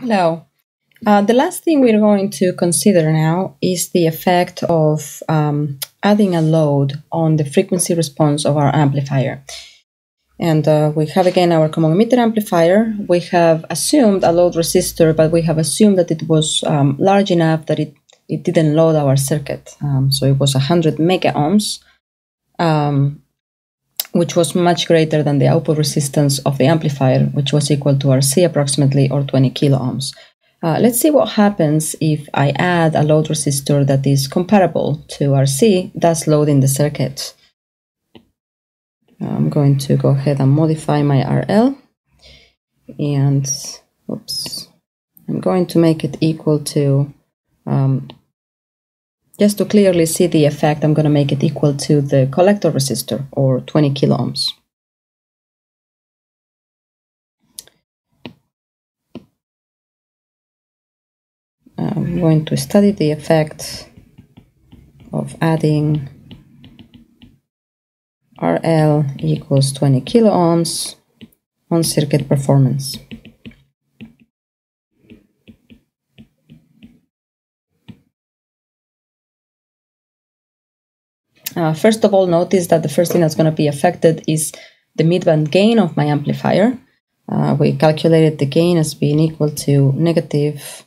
Hello. Uh, the last thing we're going to consider now is the effect of um, adding a load on the frequency response of our amplifier. And uh, we have again our common emitter amplifier. We have assumed a load resistor, but we have assumed that it was um, large enough that it, it didn't load our circuit. Um, so it was 100 mega ohms, um, which was much greater than the output resistance of the amplifier, which was equal to RC approximately or 20 kilo ohms. Uh, let's see what happens if I add a load resistor that is comparable to RC, thus loading the circuit. I'm going to go ahead and modify my RL and oops, I'm going to make it equal to um, just to clearly see the effect, I'm going to make it equal to the collector resistor or 20 kilo ohms. I'm going to study the effect of adding RL equals 20 kilo ohms on circuit performance. Uh, first of all, notice that the first thing that's going to be affected is the midband gain of my amplifier. Uh, we calculated the gain as being equal to negative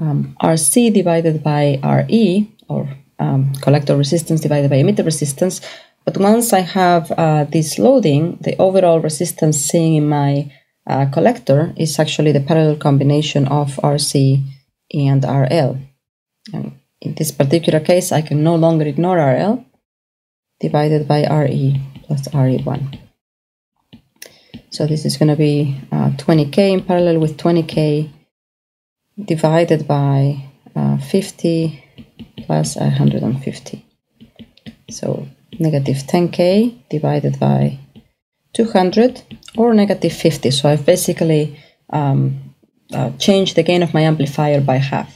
um, RC divided by RE, or um, collector resistance divided by emitter resistance, but once I have uh, this loading, the overall resistance seen in my uh, collector is actually the parallel combination of RC and RL. And in this particular case, I can no longer ignore RL divided by RE plus RE1. So this is going to be uh, 20K in parallel with 20K divided by uh, 50 plus 150. So negative 10k divided by 200 or negative 50. So I've basically um, uh, changed the gain of my amplifier by half.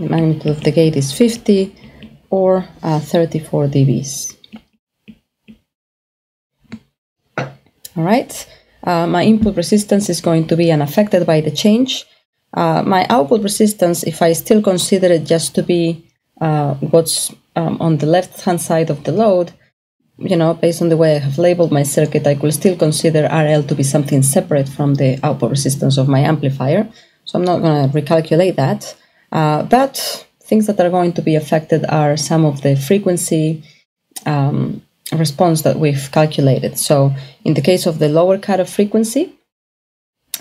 The magnitude of the gate is 50 or uh, 34 dBs. All right, uh, my input resistance is going to be unaffected by the change. Uh, my output resistance, if I still consider it just to be uh, what's um, on the left hand side of the load, you know, based on the way I have labeled my circuit, I could still consider RL to be something separate from the output resistance of my amplifier. So I'm not going to recalculate that. Uh, but things that are going to be affected are some of the frequency um, response that we've calculated. So in the case of the lower cutoff frequency,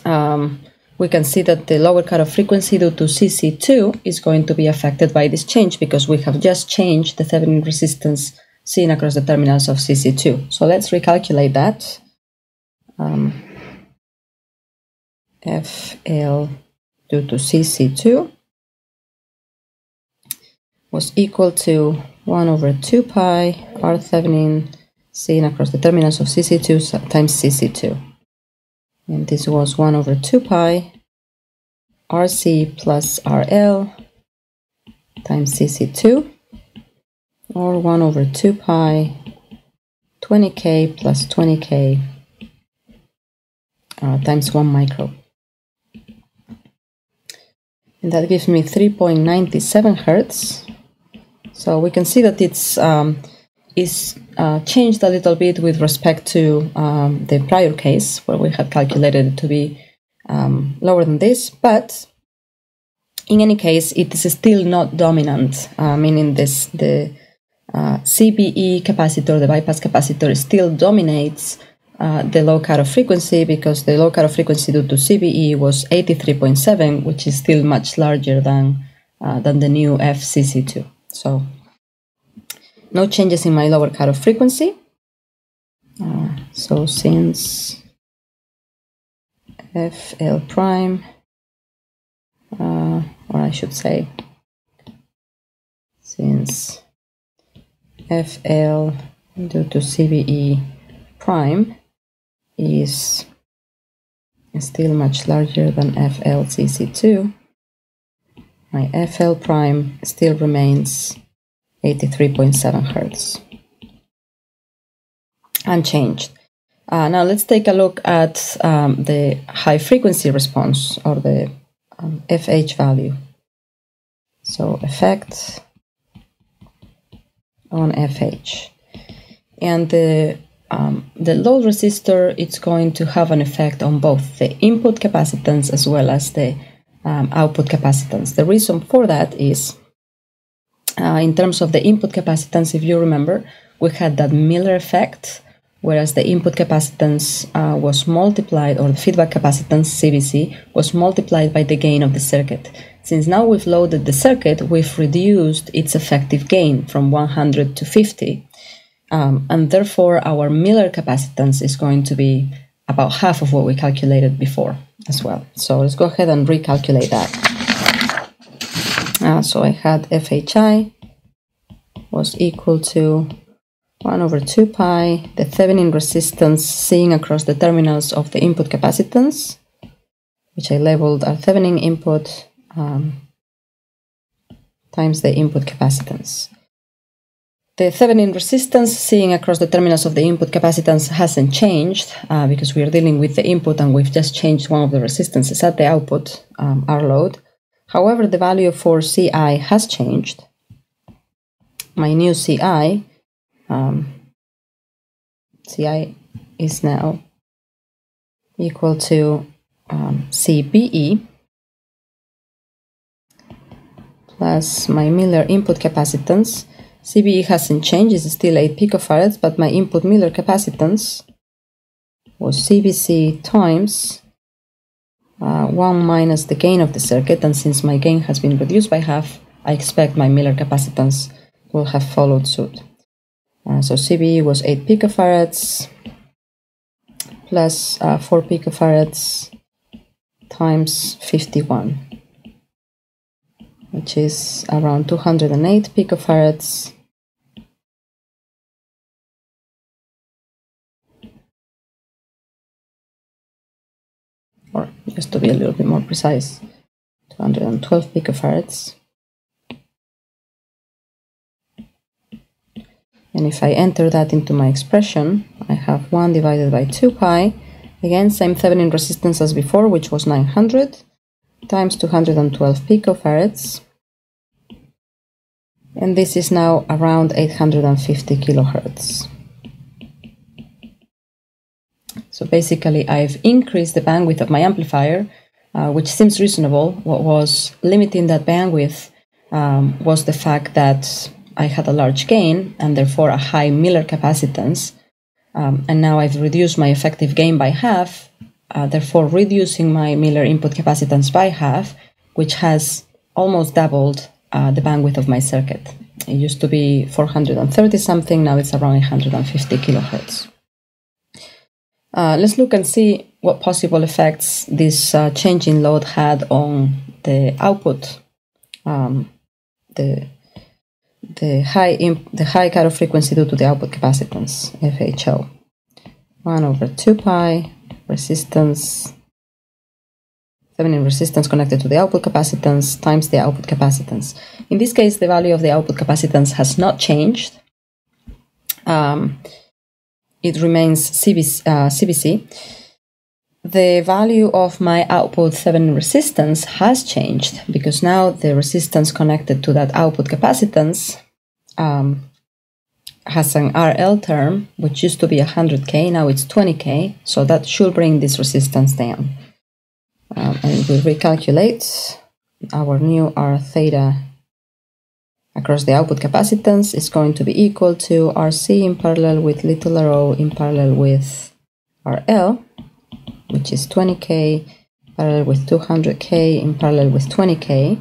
um, we can see that the lower cutoff frequency due to CC2 is going to be affected by this change because we have just changed the Thevenin resistance seen across the terminals of CC2. So let's recalculate that. Um, FL due to CC2 was equal to 1 over 2 pi R Thevenin seen across the terminals of CC2 times CC2 and this was 1 over 2 pi RC plus RL times CC2 or 1 over 2 pi 20k plus 20k uh, times 1 micro. And that gives me 3.97 hertz. So we can see that it's um, is uh, changed a little bit with respect to um, the prior case where we had calculated it to be um, lower than this, but in any case, it is still not dominant, uh, meaning this the uh, CBE capacitor, the bypass capacitor, still dominates uh, the low cutoff frequency because the low cutoff frequency due to CBE was 83.7, which is still much larger than uh, than the new FCC2. So no changes in my lower cutoff frequency. Uh, so since FL prime, uh, or I should say, since FL due to CBE prime is still much larger than FLCC2, my FL prime still remains 83.7 hertz. Unchanged. Uh, now let's take a look at um, the high frequency response or the um, FH value. So effect on FH. And the, um, the load resistor, it's going to have an effect on both the input capacitance as well as the um, output capacitance. The reason for that is uh, in terms of the input capacitance, if you remember, we had that Miller effect, whereas the input capacitance uh, was multiplied, or the feedback capacitance, CBC, was multiplied by the gain of the circuit. Since now we've loaded the circuit, we've reduced its effective gain from 100 to 50. Um, and therefore, our Miller capacitance is going to be about half of what we calculated before as well. So let's go ahead and recalculate that. Uh, so I had FHI was equal to 1 over 2 pi, the Thevenin resistance seen across the terminals of the input capacitance, which I labeled our Thevenin input, um, times the input capacitance. The Thevenin resistance seen across the terminals of the input capacitance hasn't changed uh, because we are dealing with the input and we've just changed one of the resistances at the output, um, load. However, the value for CI has changed. My new CI um, Ci is now equal to um, CBE plus my Miller input capacitance. CBE hasn't changed, it's still 8 picofarads, but my input Miller capacitance was CBC times uh, 1 minus the gain of the circuit, and since my gain has been reduced by half, I expect my Miller capacitance will have followed suit. Uh, so CBE was 8 picofarads plus, uh, 4 picofarads times 51, which is around 208 picofarads. Or just to be a little bit more precise, 212 picofarads. And if I enter that into my expression, I have 1 divided by 2 pi. Again, same Thevenin resistance as before, which was 900 times 212 picofarads. And this is now around 850 kilohertz. So basically, I've increased the bandwidth of my amplifier, uh, which seems reasonable. What was limiting that bandwidth um, was the fact that I had a large gain and therefore a high Miller capacitance. Um, and now I've reduced my effective gain by half, uh, therefore reducing my Miller input capacitance by half, which has almost doubled uh, the bandwidth of my circuit. It used to be 430 something, now it's around 150 kilohertz. Uh, let's look and see what possible effects this uh, change in load had on the output, um, the the high the high cutoff frequency due to the output capacitance FHO. 1 over 2 pi resistance Thevenin resistance connected to the output capacitance times the output capacitance. In this case, the value of the output capacitance has not changed. Um, it remains CBC, uh. The value of my output Thevenin resistance has changed because now the resistance connected to that output capacitance um, has an RL term, which used to be 100K, now it's 20K, so that should bring this resistance down. Um, and we recalculate our new R theta across the output capacitance is going to be equal to RC in parallel with little r in parallel with RL, which is 20K parallel with 200K in parallel with 20K.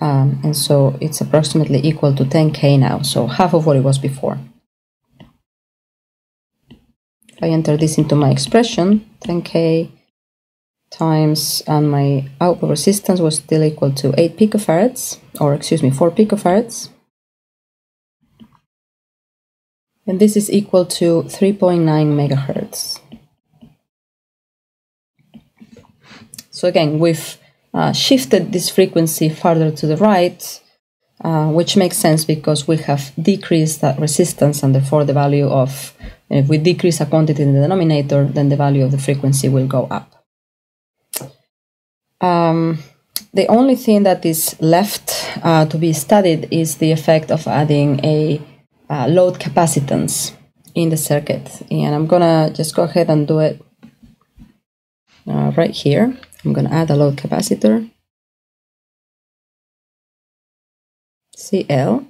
Um, and so it's approximately equal to 10k now, so half of what it was before. I enter this into my expression, 10k times, and my output resistance was still equal to 8 picofarads, or excuse me, 4 picofarads. And this is equal to 3.9 megahertz. So again, with uh, shifted this frequency farther to the right, uh, which makes sense because we have decreased that resistance and therefore the value of if we decrease a quantity in the denominator, then the value of the frequency will go up. Um, the only thing that is left uh, to be studied is the effect of adding a uh, load capacitance in the circuit. And I'm gonna just go ahead and do it uh, right here. I'm gonna add a load capacitor, CL.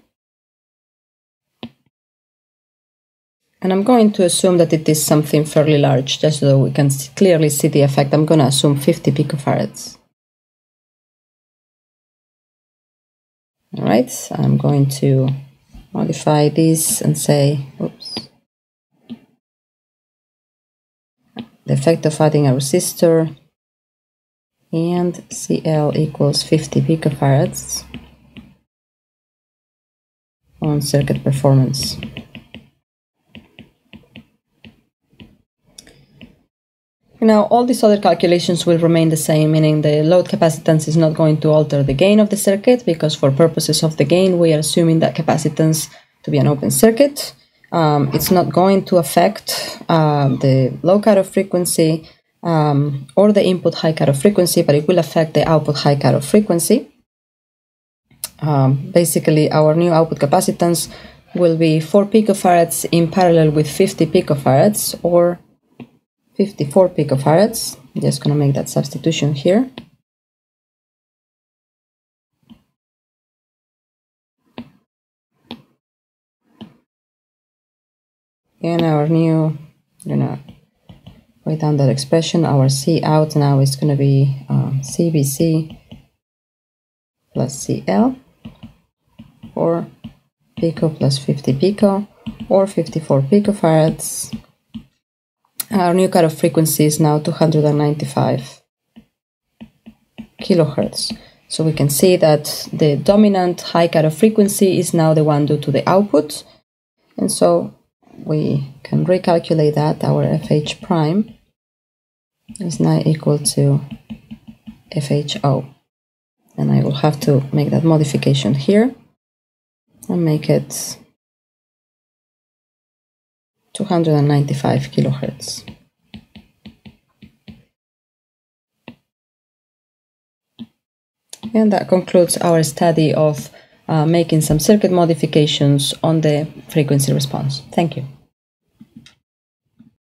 And I'm going to assume that it is something fairly large, just so we can clearly see the effect. I'm going to assume 50 picofarads. All right, I'm going to modify this and say, oops, the effect of adding a resistor and CL equals 50 picofarads on circuit performance. Now, all these other calculations will remain the same, meaning the load capacitance is not going to alter the gain of the circuit, because for purposes of the gain, we are assuming that capacitance to be an open circuit. Um, it's not going to affect uh, the low cutoff frequency um, or the input high cutoff frequency, but it will affect the output high cutoff frequency. Um, basically, our new output capacitance will be 4 picofarads in parallel with 50 picofarads, or 54 picofarads. I'm just going to make that substitution here. And our new, you know, write down that expression. Our C out now is going to be um, CBC plus CL or pico plus 50 pico or 54 picofarads our new cutoff frequency is now 295 kilohertz. So we can see that the dominant high cutoff frequency is now the one due to the output. And so we can recalculate that our FH prime is now equal to FHO. And I will have to make that modification here and make it 295 kilohertz. And that concludes our study of uh, making some circuit modifications on the frequency response. Thank you.